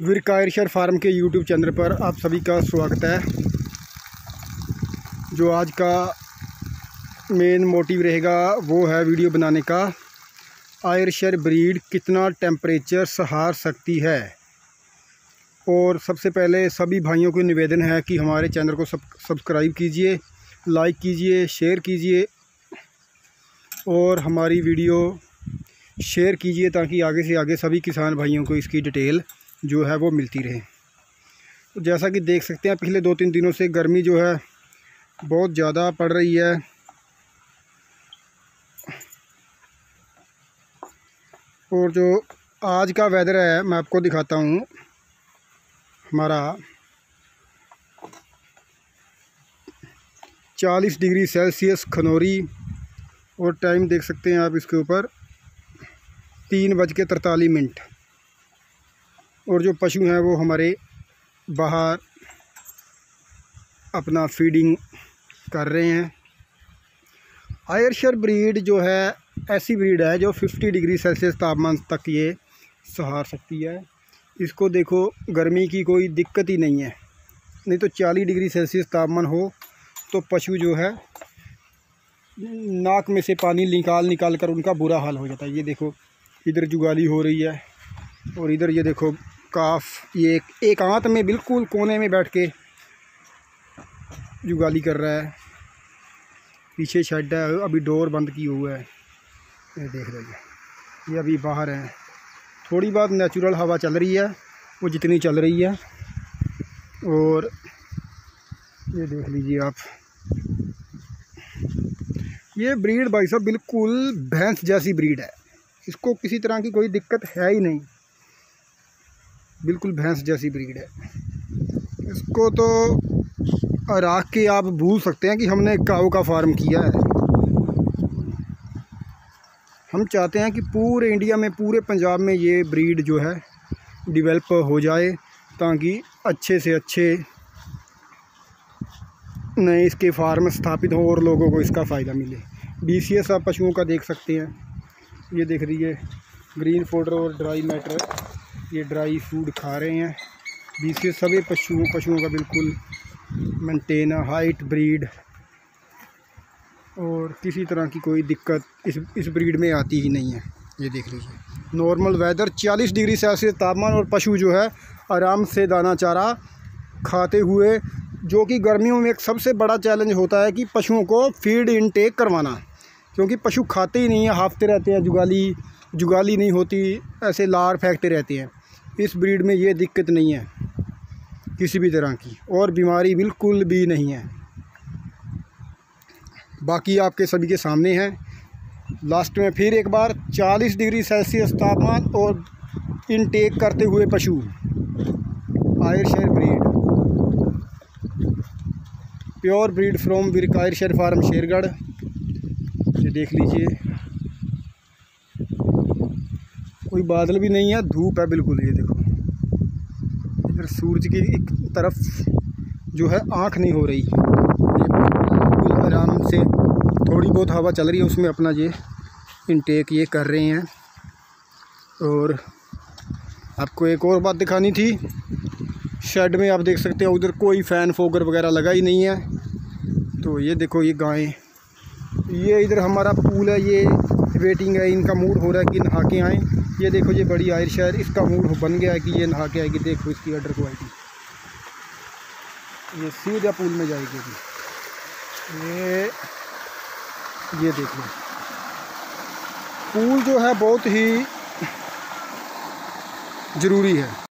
विरकायरशर farm के YouTube channel पर आप सभी का स्वागत है। जो आज का मेन मोटिव रहेगा, वो है वीडियो बनाने का। आयरशर ब्रीड कितना टेम्परेचर सहार सकती है? और सबसे पहले सभी भाइयों को निवेदन है कि हमारे चैनल को सब सब्सक्राइब कीजिए लाइक कीजिए शेयर कीजिए, और हमारी वीडियो शेयर कीजिए ताकि आगे से आगे सभी किसान भाइयों को इसकी डिटेल जो है वो मिलती रहे। तो जैसा कि देख सकते हैं पिछले दो तीन दिनों से गर्मी जो है बहुत ज़्यादा पड़ रही है। और जो आज का वेदर है, मैं आपको दिखाता हूँ हमारा चालीस डिग्री सेल्सियस खनौरी और टाइम देख सकते हैं आप इसके ऊपर, तीन बज के तरतालीस मिनट। और जो पशु हैं वो हमारे बाहर अपना फीडिंग कर रहे हैं। आयरशर ब्रीड जो है, ऐसी ब्रीड है जो 50 डिग्री सेल्सियस तापमान तक ये सहार सकती है। इसको देखो, गर्मी की कोई दिक्कत ही नहीं है। नहीं तो 40 डिग्री सेल्सियस तापमान हो तो पशु जो है, नाक में से पानी निकाल निकाल कर उनका बुरा हाल हो जाता है। ये देखो, इधर जुगाली हो रही है और इधर ये देखो काफ, ये एक एकांत में बिल्कुल कोने में बैठ के जुगाली कर रहा है। पीछे शेड है, अभी डोर बंद की हुआ है। ये देख रहे हैं। ये अभी बाहर है। थोड़ी बहुत नेचुरल हवा चल रही है, वो जितनी चल रही है। और ये देख लीजिए आप। ये ब्रीड भाई साहब बिल्कुल भैंस जैसी ब्रीड है। इसको किसी तरह की कोई दिक्कत है ही नहीं। बिल्कुल भैंस जैसी ब्रीड है। इसको तो राख के आप भूल सकते हैं कि हमने काऊ का फार्म किया है। हम चाहते हैं कि पूरे इंडिया में, पूरे पंजाब में ये ब्रीड जो है डेवलप हो जाए, ताकि अच्छे से अच्छे नए इसके फार्म स्थापित हों और लोगों को इसका फ़ायदा मिले। बी सी एस आप पशुओं का देख सकते हैं। ये देख लीजिए ग्रीन फोडर और ड्राई मैटर ये ड्राई फ़ूड खा रहे हैं। बीस सभी पशुओं पशुओं का बिल्कुल मेंटेन हाइट ब्रीड और किसी तरह की कोई दिक्कत इस इस ब्रीड में आती ही नहीं है। ये देख लीजिए। नॉर्मल वेदर 40 डिग्री सेल्सियस तापमान और पशु जो है, आराम से दाना चारा खाते हुए, जो कि गर्मियों में एक सबसे बड़ा चैलेंज होता है कि पशुओं को फ़ीड इनटेक करवाना। क्योंकि पशु खाते ही नहीं हैं, हाफते रहते हैं, जुगाली जुगाली नहीं होती, ऐसे लार फेंकते रहते हैं। इस ब्रीड में ये दिक्कत नहीं है किसी भी तरह की, और बीमारी बिल्कुल भी नहीं है। बाकी आपके सभी के सामने है। लास्ट में फिर एक बार 40 डिग्री सेल्सियस तापमान और इनटेक करते हुए पशु। Ayrshire breed pure breed from Ayrshire farm Shergarh ये देख लीजिए। कोई बादल भी नहीं है, धूप है बिल्कुल, ये देखो। इधर सूरज की एक तरफ़ जो है आँख नहीं हो रही। बिल्कुल आराम से थोड़ी बहुत हवा चल रही है, उसमें अपना ये इनटेक ये कर रहे हैं। और आपको एक और बात दिखानी थी शेड में आप देख सकते हैं, उधर कोई फ़ैन फोगर वगैरह लगा ही नहीं है। तो ये देखो, ये गायें। ये इधर हमारा पूल है, ये वेटिंग है, इनका मूड हो रहा है कि नहा के आएँ। ये देखो, ये बड़ी आयर है इसका मूड बन गया है कि ये नहा के आएगी। देखो, इसकी अडर क्वालिटी ये सीधा पूल में जाएगी। ये ये देख लो। पूल जो है, बहुत ही ज़रूरी है।